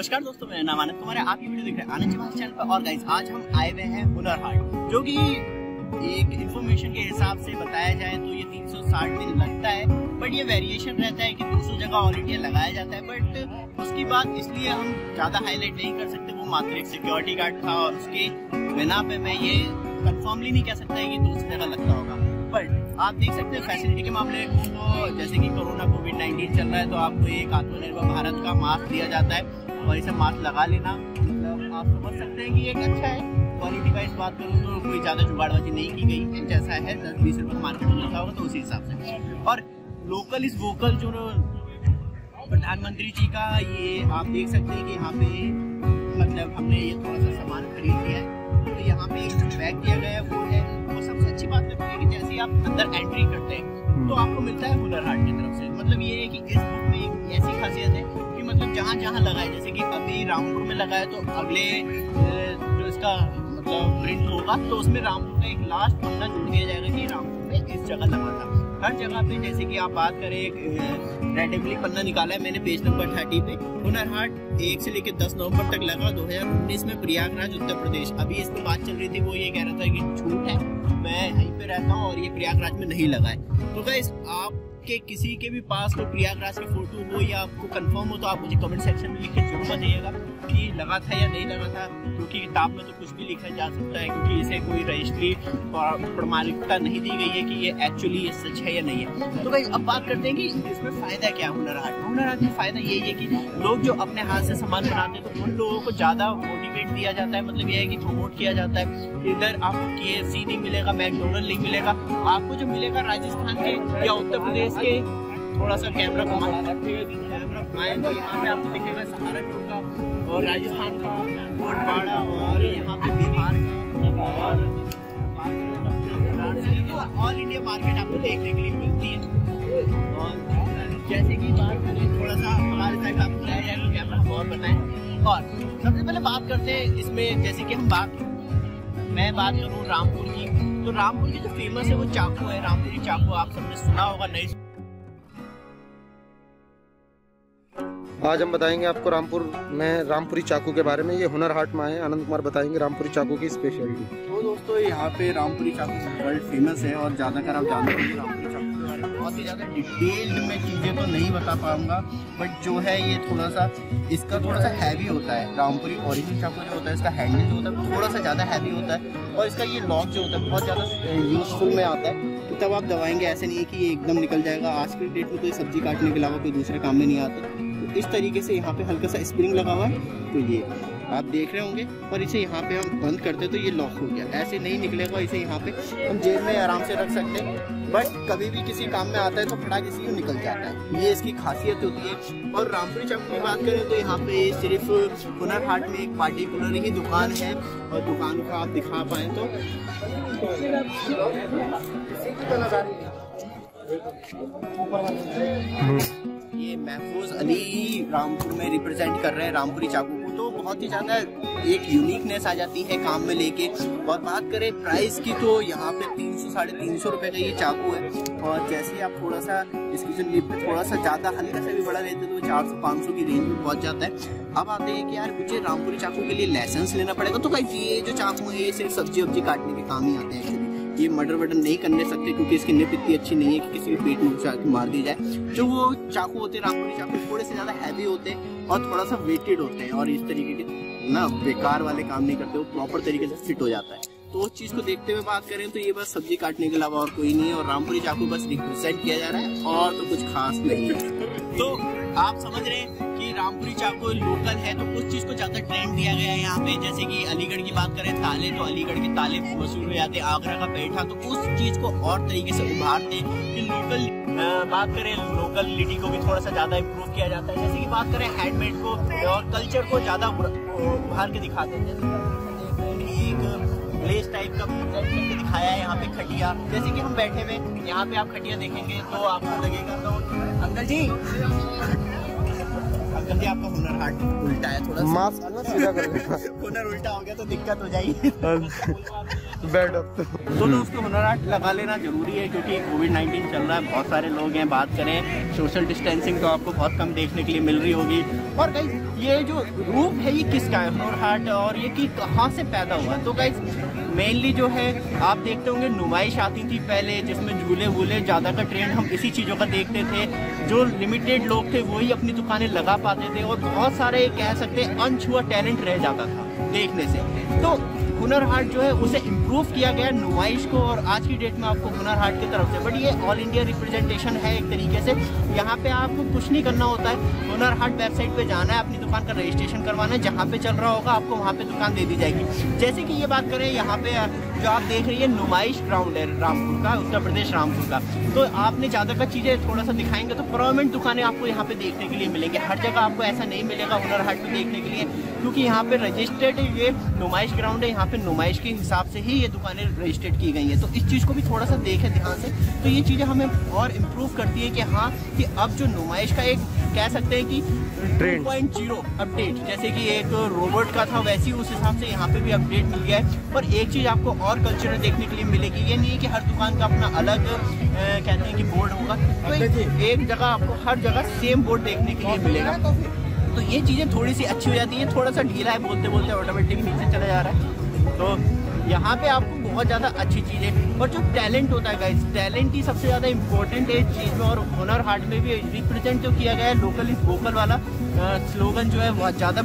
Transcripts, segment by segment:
नमस्कार दोस्तों, मेरा नाम आनंद कुमार है। आप ये वीडियो देख रहे हैं आनंद चौहान चैनल पर। और गाइस आज हम आए हुए हैं हुनर हाट, जो कि एक इन्फॉर्मेशन के हिसाब से बताया जाए तो ये 360 दिन लगता है। बट ये वेरिएशन रहता है कि दूसरी जगह ऑल इंडिया लगाया जाता है। बट उसकी बात इसलिए हम ज़्यादा हाईलाइट नहीं कर सकते। वो मात्र एक सिक्योरिटी गार्ड था और उसके बिना पे मैं ये कन्फर्मली नहीं कह सकता है कि दूसरी जगह लगता होगा। बट आप देख सकते हैं फैसिलिटी के मामले। तो जैसे कि कोरोना कोविड 19 चल रहा है तो आपको एक आत्मनिर्भर भारत का मास्क दिया जाता है। और इसे मास्क लगा लेना। मतलब आप समझ सकते हैं कि एक अच्छा है। क्वालिटी इस बात करूँ तो कोई ज़्यादा जुगाड़बाजी नहीं की गई। है जैसा है, दस बीस रुपये मार्केट में होगा तो उसी हिसाब से। और लोकल इस वोकल जो प्रधानमंत्री जी का ये आप देख सकते हैं कि यहाँ पे मतलब हमने ये थोड़ा सा सामान आप अंदर एंट्री करते हैं तो आपको मिलता है हुनर हाट की तरफ़ से। मतलब ये है कि इस बुक में एक ऐसी खासियत है कि मतलब जहाँ जहाँ लगाए है जैसे कि अभी रामपुर में लगाए है तो अगले जो इसका मतलब प्रिंट होगा तो उसमें रामपुर का एक लास्ट पन्ना जुड़ दिया जाएगा कि इस जगह लगा था हर जगह पे जैसे कि आप बात करें, एक रेंडमली पन्ना निकाला है मैंने पेज नंबर थर्टी पे। हुनर हाट एक से लेकर दस नवंबर तक लगा 2019 में प्रयागराज, उत्तर प्रदेश। अभी इस पर बात चल रही थी, वो ये कह रहा था कि झूठ है। मैं यहीं पे रहता हूँ और ये प्रयागराज में नहीं लगा है। तो गाइस आपके किसी के भी पास कोई प्रयागराज की फ़ोटो हो या आपको कंफर्म हो तो आप मुझे कमेंट सेक्शन में लिख के ज़रूर बताइएगा कि लगा था या नहीं लगा था, क्योंकि किताब में तो कुछ भी लिखा जा सकता है, क्योंकि इसे कोई रजिस्ट्री प्रमाणिकता नहीं दी गई है कि ये एक्चुअली ये सच है या नहीं है। तो भाई अब बात करते हैं कि इसमें फ़ायदा क्या हुनर हाट हुनर हाट में फ़ायदा यही है कि लोग जो अपने हाथ से सामान बनाते हैं तो उन लोगों को ज़्यादा मोटिवेट दिया जाता है मतलब ये है कि प्रमोट किया जाता है। इधर आपको के सी नहीं मिलेगा मैकडोनल्ड नहीं मिलेगा, आपको जो मिलेगा राजस्थान के या उत्तर प्रदेश के थोड़ा सा कैमरा पे आपको दिखेगा सहारनपुर का और राजस्थान का कोटपाड़ा और यहाँ पे बिहार का और ऑल इंडिया मार्केट आपको देखने के लिए मिलती है। और जैसे कि बात करें, थोड़ा सा हमारे साइड आपको लाया जाए तो कैमरा और बनाए और सबसे पहले बात करते हैं इसमें, जैसे कि हम बात मैं बात करूँ रामपुर की। तो रामपुर की जो फ़ेमस है वो चाकू है रामपुरी चाकू आप सबने सुना होगा नहीं आज हम बताएँगे आपको रामपुर में रामपुरी चाकू के बारे में। ये हुनर हाट में आए आनंद कुमार बताएँगे रामपुरी चाकू की स्पेशलिटी तो दोस्तों यहाँ पे रामपुरी चाकू वर्ल्ड फ़ेमस है और ज़्यादातर आप जानते हैं रामपुरी चाकू। के बारे में बहुत ही ज़्यादा डिटेल्ड में चीज़ें तो नहीं बता पाऊँगा बट जो है ये थोड़ा सा इसका थोड़ा सा हैवी होता है। रामपुरी ओरिजिनल चाकू जो होता है, इसका हैंडल जो होता है थोड़ा सा ज़्यादा हैवी होता है और इसका ये लॉक जो होता है, बहुत ज़्यादा यूजफुल में आता है। तो तब आप दबाएँगे, ऐसे नहीं है कि ये एकदम निकल जाएगा। आज की डेट में कोई सब्ज़ी काटने के अलावा कोई दूसरे काम में नहीं आता। तो इस तरीके से यहाँ पे हल्का सा स्प्रिंग लगा हुआ है तो ये। आप देख रहे होंगे और इसे यहाँ पे हम बंद करते तो ये लॉक हो गया। ऐसे नहीं निकलेगा, इसे यहाँ पे हम जेब में आराम से रख सकते हैं। बट कभी भी किसी काम में आता है तो फटा किसी को निकल जाता है। ये इसकी खासियत होती है। और रामपुरी चाकू की बात करें तो यहाँ पे सिर्फ़ हुनर हाट में एक पार्टिकुलर ही दुकान है। और दुकान को आप दिखा पाए तो ये महफूज अली रामपुर में रिप्रेजेंट कर रहे हैं रामपुरी चाकू को। तो बहुत ही ज़्यादा एक यूनिकनेस आ जाती है काम में लेके। और बात करें प्राइस की तो यहाँ पे तीन सौ, साढ़े तीन सौ रुपये का ये चाकू है। और जैसे ही आप थोड़ा सा इसकी जो लिप थोड़ा सा ज़्यादा हल्का सा भी बड़ा है तो चार सौ, पाँच सौ की रेंज में पहुँच जाता है। अब आते हैं कि यार, मुझे रामपुरी चाकू के लिए लाइसेंस लेना पड़ेगा। तो भाई, ये जो चाकू है, ये सिर्फ़ सब्ज़ी वब्जी काटने के काम ही आते हैं। ये मर्डर वर्डर नहीं करने सकते क्योंकि इसकी निप इतनी अच्छी नहीं है कि किसी के पेट में घुसा के मार दी जाए। जो वो चाकू होते हैं, रामपुरी चाकू, थोड़े से ज़्यादा हैवी होते हैं और थोड़ा सा वेटेड होते हैं और इस तरीके के ना बेकार वाले काम नहीं करते, वो प्रॉपर तरीके से फिट हो जाता है। तो उस चीज़ को देखते हुए बात करें तो ये बस सब्ज़ी काटने के अलावा और कोई नहीं है और रामपुरी चाकू बस रिप्रेजेंट किया जा रहा है और तो कुछ खास नहीं है। तो आप समझ रहे हैं रामपुरी चाकू लोकल है तो उस चीज़ को ज़्यादा ट्रेंड दिया गया है यहाँ पे। जैसे कि अलीगढ़ की बात करें, ताले तो अलीगढ़ के ताले मशहूर हो जाते आगरा का बैठा तो उस चीज़ को और तरीके से उभारते कि लोकल बात करें लोकल लिटी को भी थोड़ा सा ज़्यादा इम्प्रूव किया जाता है। जैसे कि बात करें हैंडमेड को और कल्चर को ज़्यादा उभार के दिखाते हैं। ग्लेस टाइप का करके दिखाया है यहाँ पे खटिया। जैसे कि हम बैठे हुए, यहाँ पे आप खटिया देखेंगे तो आपको लगेगा। तो अंकल जी आपका हुनर हाट उल्टा है थोड़ा मास्क ना सीधा कर हुनर उल्टा हो गया तो दिक्कत हो जाएगी। बेड अप तो। दोस्तों हुनर हाट लगा लेना ज़रूरी है क्योंकि कोविड 19 चल रहा है बहुत सारे लोग हैं बात करें सोशल डिस्टेंसिंग तो आपको बहुत कम देखने के लिए मिल रही होगी। और गाइज़ ये जो रूप है ये किसका है हुनर हाट और ये कि कहाँ से पैदा हुआ? तो गाइज़ मेनली जो है, आप देखते होंगे नुमाइश आती थी पहले, जिसमें झूले वूले ज़्यादा का ट्रेंड हम इसी चीज़ों का देखते थे। जो लिमिटेड लोग थे वही अपनी दुकानें लगा पाते थे और बहुत सारे कह सकते हैं, अनछुआ टैलेंट रह जाता था। देखने से। तो हुनर हाट जो है, उसे इम्प्रूव किया गया नुमाइश को और आज की डेट में आपको हुनर हाट की तरफ़ से। बट ये ऑल इंडिया रिप्रेजेंटेशन है एक तरीके से। यहाँ पे आपको कुछ नहीं करना होता है। हुनर हाट वेबसाइट पे जाना है, अपनी दुकान का रजिस्ट्रेशन करवाना है। जहाँ पे चल रहा होगा, आपको वहाँ पे दुकान दे दी जाएगी। जैसे कि ये बात करें, यहाँ पे जो आप देख रही है, नुमाइश ग्राउंड है, रामपुर का, उत्तर प्रदेश रामपुर का। तो आपने ज़्यादा का चीज़ें थोड़ा सा दिखाएँगे तो परमानेंट दुकानें आपको यहाँ पे देखने के लिए मिलेंगी। हर जगह आपको ऐसा नहीं मिलेगा हुनर हाट में देखने के लिए। क्योंकि यहाँ पे रजिस्टर्ड ये नुमाइश ग्राउंड है यहाँ पे नुमाइश के हिसाब से ही ये दुकानें रजिस्टर्ड की गई हैं। तो इस चीज़ को भी थोड़ा सा देखें ध्यान से। तो ये चीज़ें हमें और इम्प्रूव करती है कि हाँ कि अब जो नुमाइश का एक कह सकते हैं कि. पॉइंट ज़ीरो अपडेट जैसे कि एक रोबोट का था वैसे ही उस हिसाब से यहाँ पे भी अपडेट मिल गया है। और एक चीज़ आपको और कल्चरल देखने के लिए मिलेगी ये नहीं है कि हर दुकान का अपना अलग कहते हैं कि बोर्ड होगा। तो एक जगह आपको हर जगह सेम बोर्ड देखने के लिए मिलेगा। तो ये चीज़ें थोड़ी सी अच्छी हो जाती है थोड़ा सा ढीला है बोलते बोलते ऑटोमेटिक नीचे चला जा रहा है। तो यहाँ पे आपको बहुत ज़्यादा अच्छी चीज़, और जो टैलेंट होता है गाइस टैलेंट ही सबसे ज़्यादा इंपॉर्टेंट है इस चीज़ में, और हुनर हाट में भी रिप्रेजेंट जो किया गया है लोकल इज़ वोकल वाला स्लोगन जो है बहुत ज़्यादा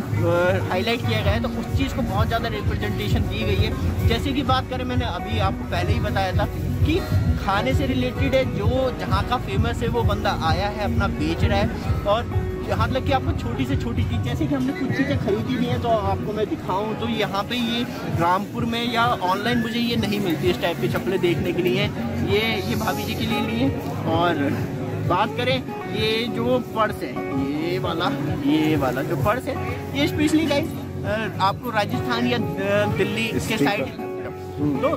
हाईलाइट किया गया है तो उस चीज़ को बहुत ज़्यादा रिप्रेजेंटेशन दी गई है। जैसे कि बात करें, मैंने अभी आपको पहले ही बताया था कि खाने से रिलेटेड है, जो जहाँ का फ़ेमस है, वो बंदा आया है, अपना बेच रहा है, और यहाँ तक कि आपको छोटी से छोटी चीज़ जैसे कि हमने कुछ चीज़ें खरीदी भी हैं तो आपको मैं दिखाऊँ तो यहाँ पे ये रामपुर में या ऑनलाइन मुझे ये नहीं मिलती इस टाइप की चप्पलें देखने के लिए। ये ये भाभी जी के लिए लिए और बात करें ये जो पर्स है ये वाला ये वाला जो पर्स है ये स्पेशली गाइस आपको राजस्थान या दिल्ली के साइड तो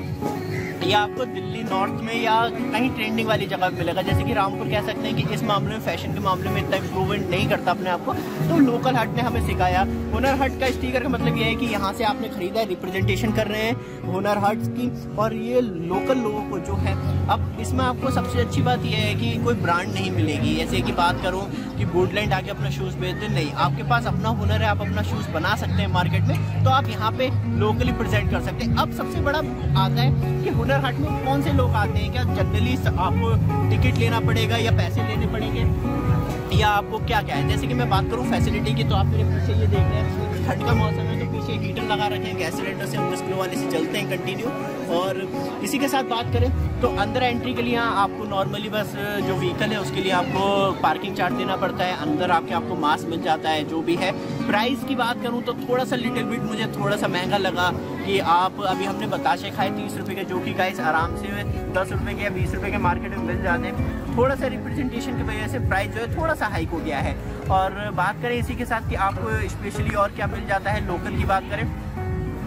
ये आपको दिल्ली नॉर्थ में या कहीं ट्रेंडिंग वाली जगह मिलेगा। जैसे कि रामपुर कह सकते हैं कि इस मामले में फ़ैशन के मामले में इतना इम्प्रूवमेंट नहीं करता अपने आप को। तो लोकल हट ने हमें सिखाया। हुनर हट का स्टीकर का मतलब ये है कि यहाँ से आपने खरीदा है रिप्रेजेंटेशन कर रहे हैं हुनर हट की। और ये लोकल लोगों को जो है, अब इसमें आपको सबसे अच्छी बात यह है कि कोई ब्रांड नहीं मिलेगी। जैसे कि बात करूँ कि वुडलैंड आके अपना शूज़ बेचते नहीं, आपके पास अपना हुनर है, आप अपना शूज़ बना सकते हैं मार्केट में तो आप यहाँ पे लोकली प्रेजेंट कर सकते हैं। अब सबसे बड़ा आता है कि हुनर हाट में कौन से लोग आते हैं? क्या जनरली आपको टिकट लेना पड़ेगा या पैसे लेने पड़ेंगे? या आपको क्या क्या है? जैसे कि मैं बात करूँ फैसिलिटी की तो आप मेरे पीछे ये देख रहे हैं, ठंड का मौसम है तो पीछे हीटर लगा रखे हैं गैस सिलेंडर से हम किलो वाले से चलते हैं कंटिन्यू और इसी के साथ बात करें तो अंदर एंट्री के लिए आपको नॉर्मली बस जो व्हीकल है, उसके लिए आपको पार्किंग चार्ज देना पड़ता है। अंदर आके आपको मास्क मिल जाता है, जो भी है। प्राइस की बात करूँ तो थोड़ा सा लिटिल बिट मुझे थोड़ा सा महँगा लगा कि आप, अभी हमने बताशे खाए तीस रुपये के, जो कि गाइस आराम से दस रुपये के या बीस रुपये के मार्केट में मिल जाते हैं। थोड़ा सा रिप्रेजेंटेशन की वजह से प्राइस जो है थोड़ा सा हाइक हो गया है। और बात करें इसी के साथ कि आपको स्पेशली और क्या मिल जाता है लोकल की बात करें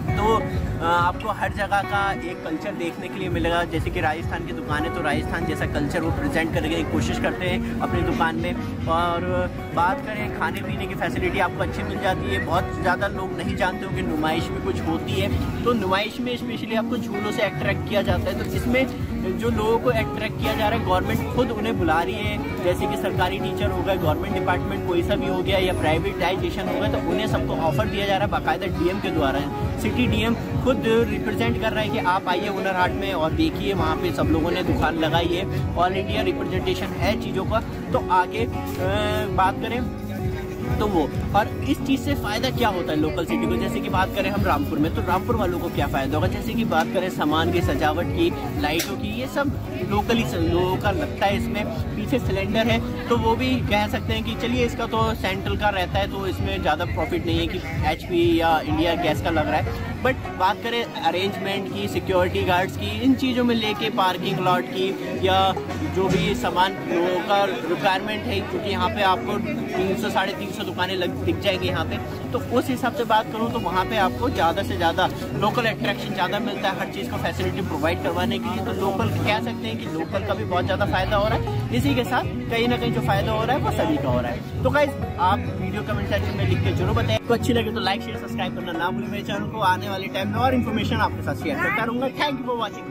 तो आपको हर जगह का एक कल्चर देखने के लिए मिलेगा। जैसे कि राजस्थान की दुकान है तो राजस्थान जैसा कल्चर वो प्रेजेंट करने की कोशिश करते हैं अपनी दुकान में। और बात करें खाने पीने की फैसिलिटी आपको अच्छी मिल जाती है। बहुत ज़्यादा लोग नहीं जानते हो कि नुमाइश में कुछ होती है। तो नुमाइश में स्पेशली आपको झूलों से अट्रैक्ट किया जाता है। तो इसमें जो लोगों को अट्रैक्ट किया जा रहा है गवर्नमेंट खुद उन्हें बुला रही है। जैसे कि सरकारी टीचर हो गए गवर्नमेंट डिपार्टमेंट कोई सा भी हो गया या प्राइवेटाइजेशन हो गया तो उन्हें सबको ऑफ़र दिया जा रहा है बाकायदा डीएम के द्वारा। सिटी डीएम खुद रिप्रेजेंट कर रहा है कि आप आइए हुनर हाट में और देखिए, वहाँ पे सब लोगों ने दुकान लगाई है। ऑल इंडिया रिप्रेजेंटेशन है चीज़ों का। तो आगे बात करें तो वो। और इस चीज़ से फ़ायदा क्या होता है लोकल सिटी को? जैसे कि बात करें हम रामपुर में तो रामपुर वालों को क्या फ़ायदा होगा? जैसे कि बात करें सामान की, सजावट की, लाइटों की, ये सब लोकली लोगों का लगता है इसमें। पीछे सिलेंडर है तो वो भी कह सकते हैं कि चलिए इसका तो सेंट्रल का रहता है तो इसमें ज़्यादा प्रॉफिट नहीं है कि एचपी या इंडिया गैस का लग रहा है। बट बात करें अरेंजमेंट की सिक्योरिटी गार्ड्स की, इन चीज़ों में लेके पार्किंग लॉट की या जो भी सामान लोगों का रिक्वायरमेंट है, क्योंकि यहाँ पे आपको तीन सौ, साढ़े तीन सौ दुकानें लग, दिख जाएँगी यहाँ पे। तो उस हिसाब से बात करूँ तो वहाँ पे आपको ज़्यादा से ज़्यादा लोकल अट्रैक्शन ज़्यादा मिलता है हर चीज़ को फैसिलिटी प्रोवाइड करवाने के लिए। तो लोकल कह सकते हैं कि लोकल का भी बहुत ज़्यादा फ़ायदा हो रहा है। इसी के साथ कहीं ना कहीं जो फ़ायदा हो रहा है वो सभी का हो रहा है। तो गाइज़ आप वीडियो कमेंट सेक्शन में लिख के ज़रूर बताएँ। तो अच्छी लगे तो लाइक शेयर सब्सक्राइब करना ना भूलें मेरे चैनल को। आने वाले टाइम में और इन्फॉर्मेशन आपके साथ शेयर करता रहूँगा। Thank you for watching